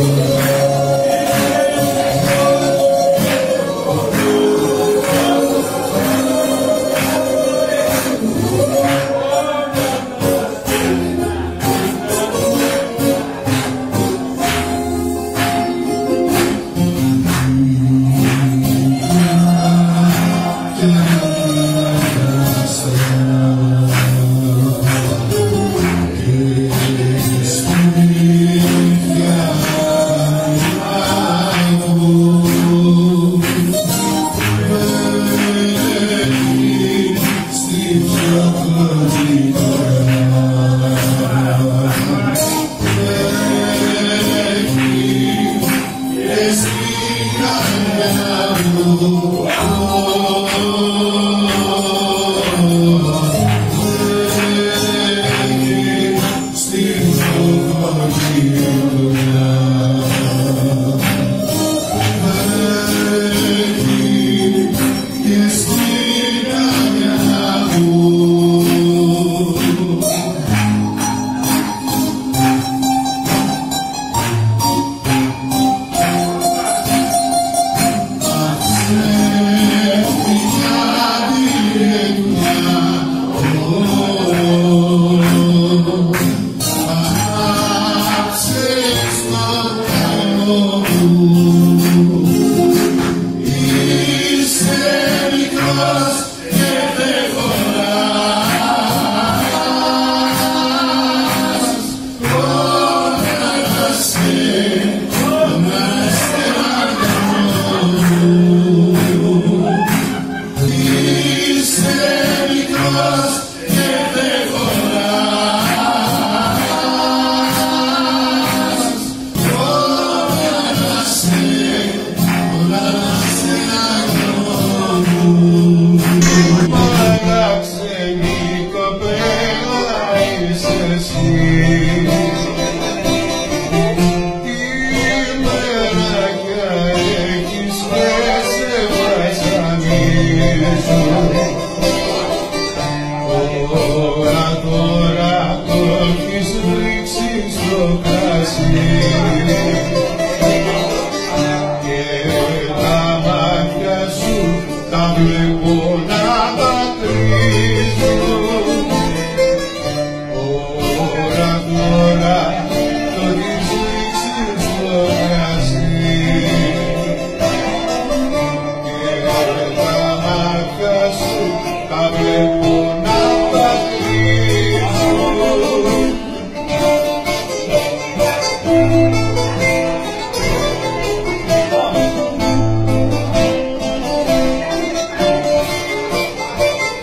Yeah. you will not agree.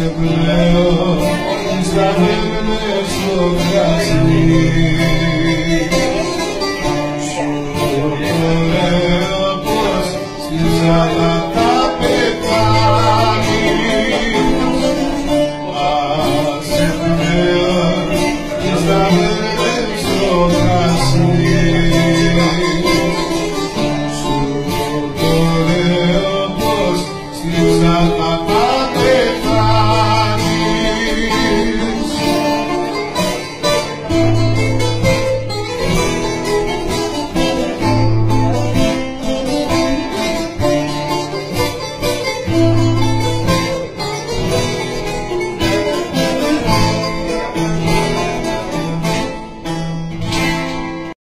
σε πλέον στα μέμνε στο κρασί. Σου πλέον, πως στη αλλά.